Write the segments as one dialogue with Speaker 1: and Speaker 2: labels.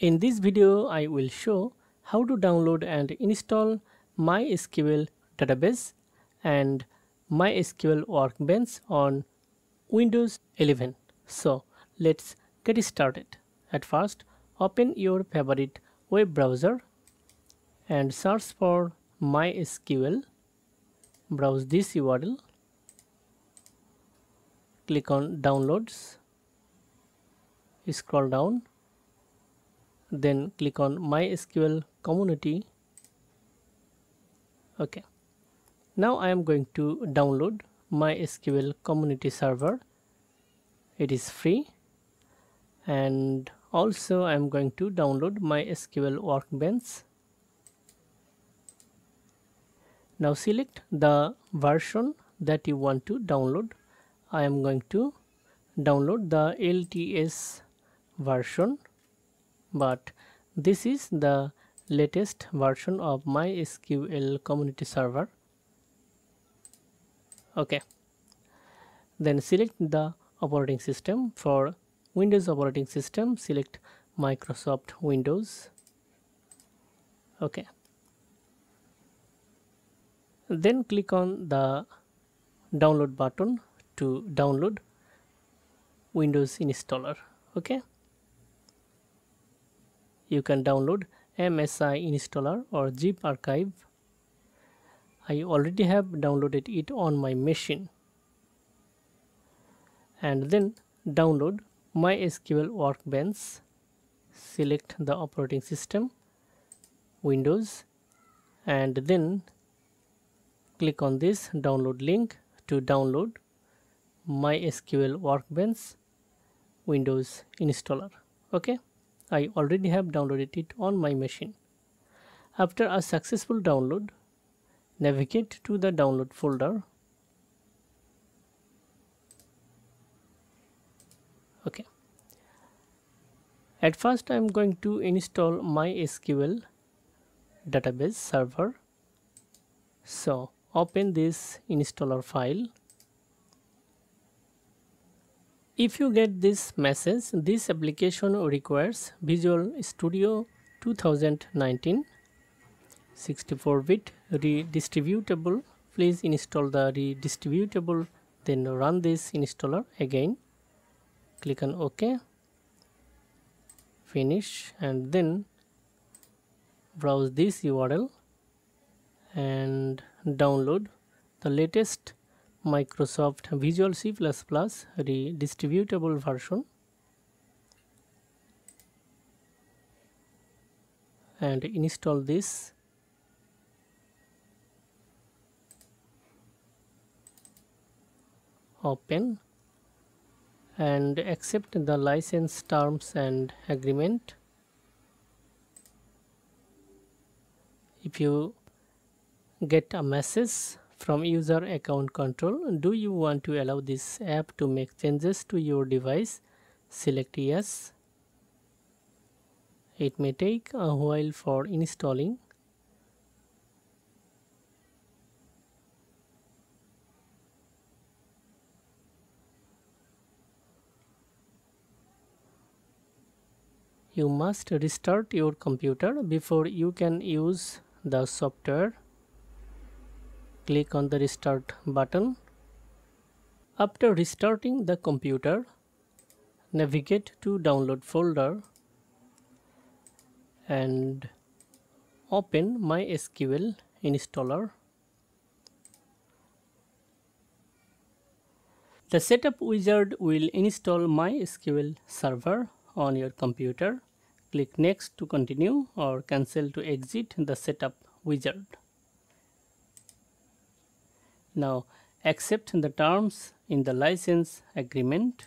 Speaker 1: In this video, I will show how to download and install MySQL database and MySQL Workbench on Windows 11. So let's get started. At first, open your favorite web browser and search for MySQL. Browse this URL. Click on Downloads. Scroll down then click on mysql community. Okay. Now i am going to download mysql community server. It is free. And also i am going to download mysql workbench. Now select the version that you want to download. I am going to download the lts version but this is the latest version of MySQL community server. Okay. Then select the operating system. For Windows operating system select Microsoft Windows. Okay. Then click on the download button to download Windows installer. Okay you can download MSI installer or zip archive. I already have downloaded it on my machine. And then download MySQL Workbench. Select the operating system Windows and then click on this download link to download MySQL Workbench Windows installer. Okay I already have downloaded it on my machine. After a successful download, navigate to the download folder. Okay. At first I am going to install MySQL database server. So open this installer file if you get this message, this application requires Visual Studio 2019 64-bit redistributable. Please install the redistributable then run this installer again. Click on OK. Finish and then browse this URL and download the latest Microsoft Visual C++ redistributable version. And install this. Open. And accept the license terms and agreement. If you get a message from user account control do you want to allow this app to make changes to your device? Select yes. It may take a while for installing. You must restart your computer before you can use the software click on the restart button. After restarting the computer, navigate to download folder and open MySQL installer. The setup wizard will install MySQL server on your computer. Click next to continue or cancel to exit the setup wizard. Now accept the terms in the license agreement.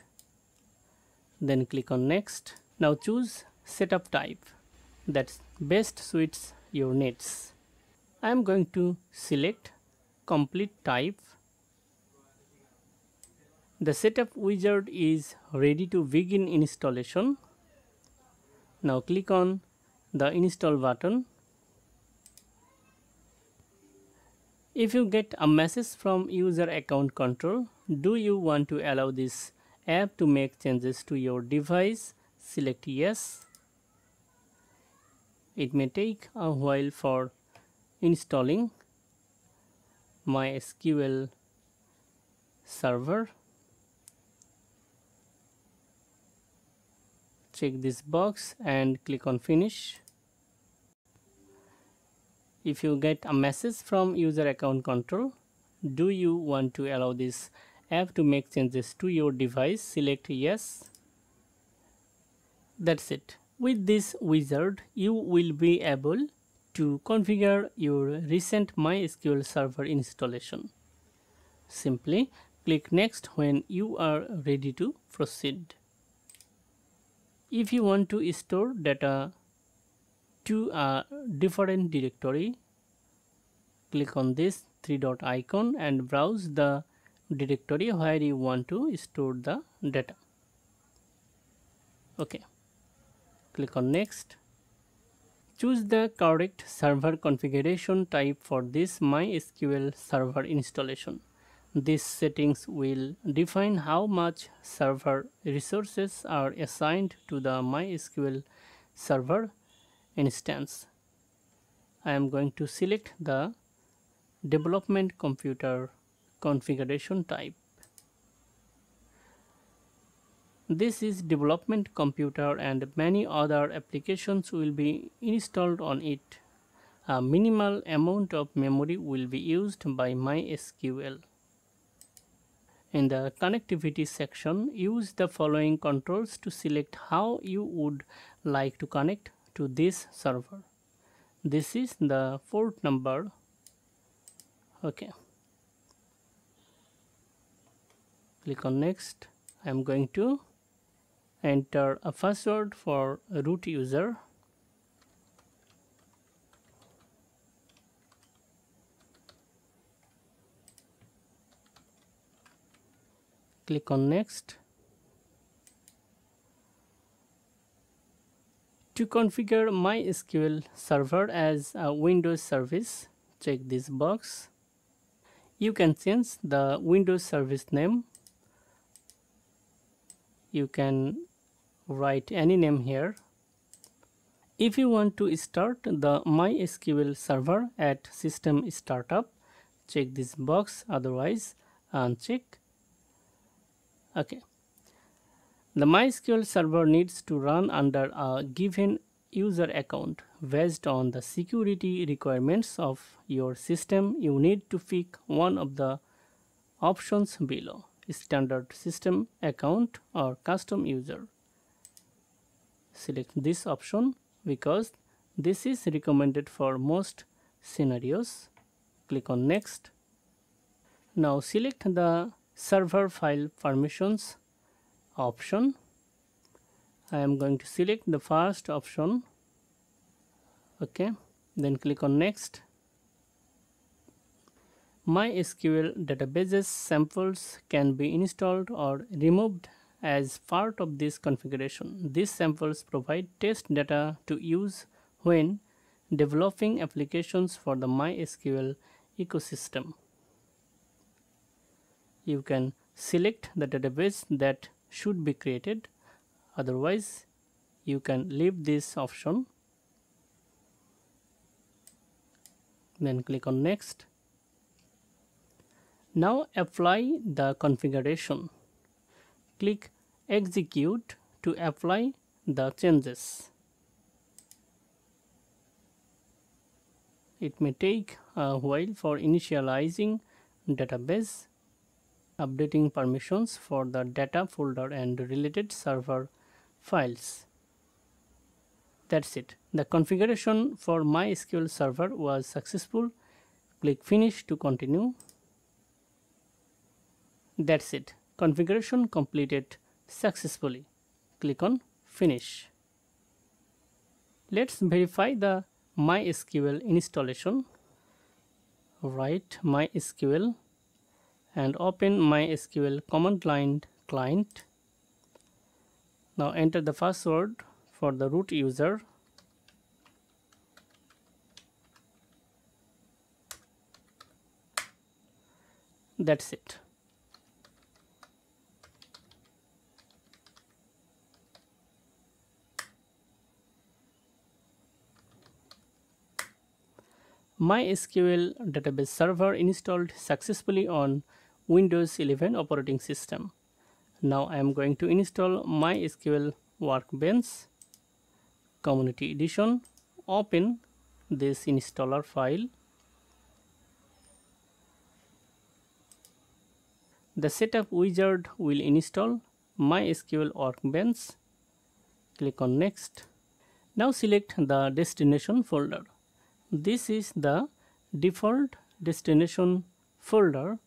Speaker 1: Then click on next. Now choose setup type that best suits your needs. I am going to select complete type. The setup wizard is ready to begin installation. Now click on the install button If you get a message from user account control, do you want to allow this app to make changes to your device? Select yes. it may take a while for installing MySQL server check this box and click on finish if you get a message from user account control do you want to allow this app to make changes to your device? Select yes. That's it. With this wizard you will be able to configure your recent MySQL server installation. Simply click next when you are ready to proceed. If you want to store data to a different directory click on this three dot icon and browse the directory where you want to store the data. Okay. Click on next. Choose the correct server configuration type for this mysql server installation. These settings will define how much server resources are assigned to the mysql server instance i am going to select the development computer configuration type. This is development computer and many other applications will be installed on it. A minimal amount of memory will be used by MySQL. In the connectivity section, use the following controls to select how you would like to connect to this server. This is the port number. Okay. Click on next. I'm going to enter a password for a root user. Click on next to configure MySQL server as a Windows service. Check this box. You can change the Windows service name. You can write any name here. If you want to start the MySQL server at system startup check this box. Otherwise uncheck. Okay the MySQL server needs to run under a given user account based on the security requirements of your system. You need to pick one of the options below standard system account or custom user. Select this option because this is recommended for most scenarios. Click on next. Now select the server file permissions option I am going to select the first option okay then click on next MySQL databases samples can be installed or removed as part of this configuration. These samples provide test data to use when developing applications for the MySQL ecosystem. You can select the database that should be created. Otherwise you can leave this option. Then click on next. Now apply the configuration. Click execute to apply the changes. It may take a while for initializing database updating permissions for the data folder and related server files. That's it. The configuration for MySQL server was successful. Click finish to continue. That's it. Configuration completed successfully. Click on finish. Let's verify the MySQL installation. Write MySQL and open MySQL command line client. Now enter the password for the root user. That's it. MySQL database server installed successfully on Windows 11 operating system. Now I am going to install MySQL Workbench Community Edition. Open this installer file. The setup wizard will install MySQL Workbench. Click on next. Now select the destination folder. This is the default destination folder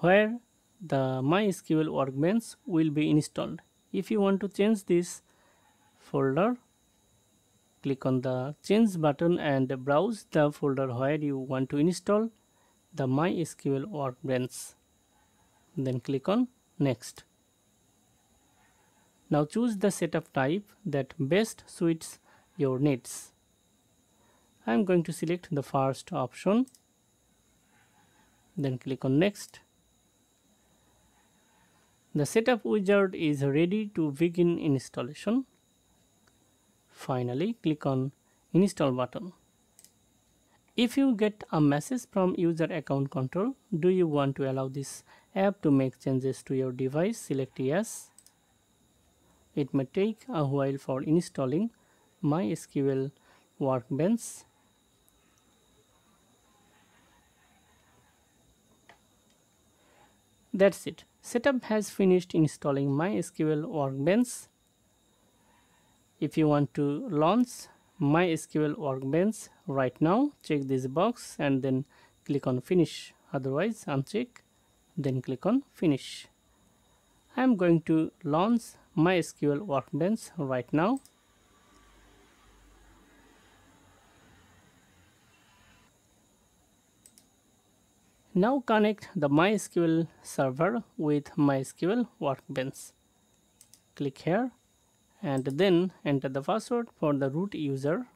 Speaker 1: where the MySQL Workbench will be installed. If you want to change this folder, click on the change button and browse the folder where you want to install the MySQL Workbench. Then click on next. Now choose the setup type that best suits your needs. I am going to select the first option then click on next the setup wizard is ready to begin installation. Finally, click on install button. If you get a message from user account control, do you want to allow this app to make changes to your device? Select yes. It may take a while for installing MySQL Workbench That's it. Setup has finished installing MySQL Workbench. If you want to launch MySQL Workbench right now, check this box and then click on finish. Otherwise, uncheck, then click on finish. I am going to launch MySQL Workbench right now. Now connect the MySQL server with MySQL Workbench. Click here and then enter the password for the root user.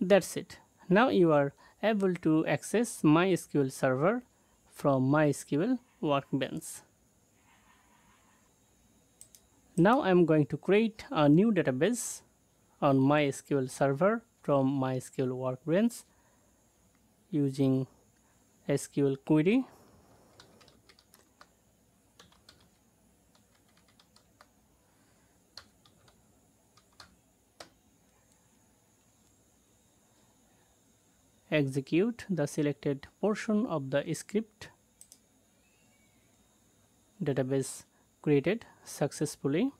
Speaker 1: That's it. Now you are able to access MySQL server from MySQL Workbench. Now I'm going to create a new database on MySQL server from MySQL Workbench using SQL query. Execute the selected portion of the script database created successfully.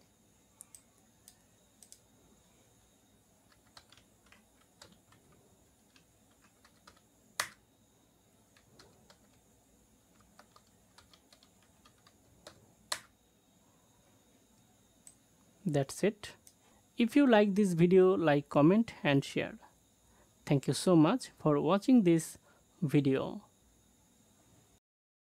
Speaker 1: That's it. If you like this video, like, comment and share. Thank you so much for watching this video.